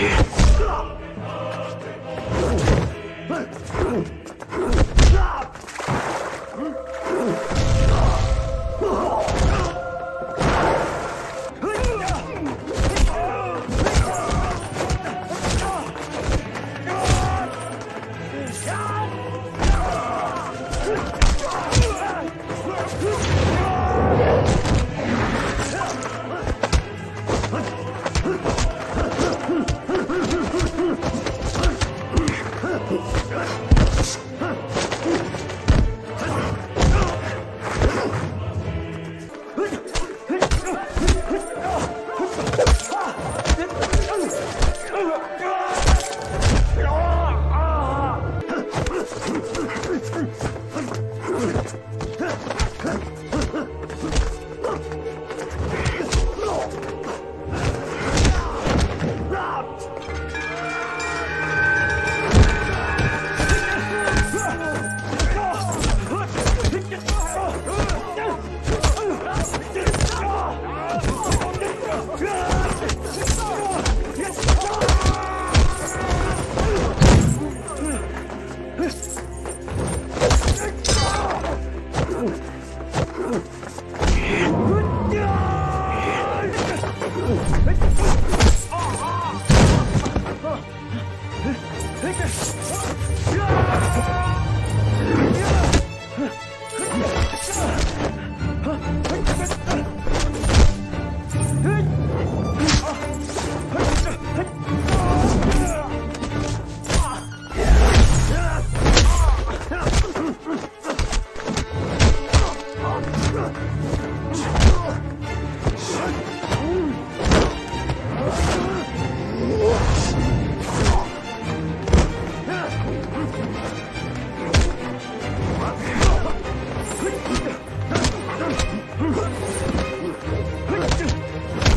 Yeah.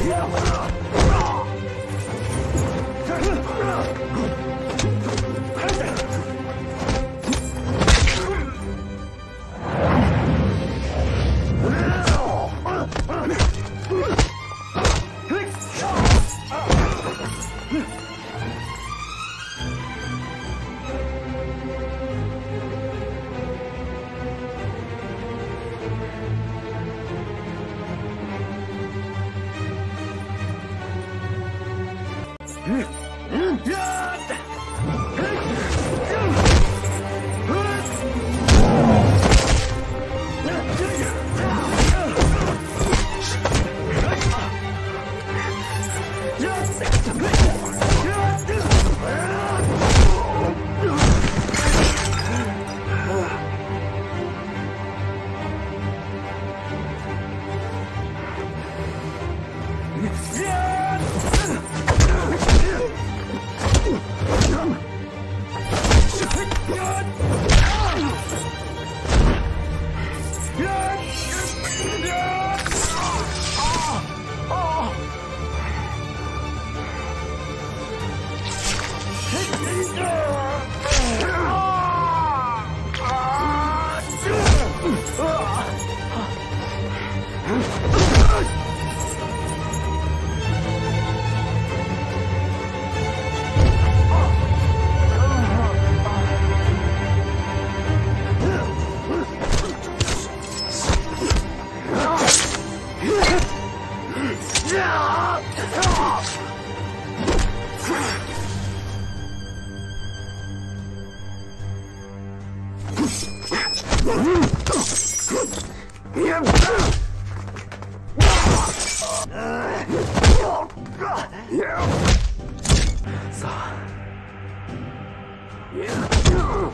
Yeah. うん。うん。やった Yeah! Yeah.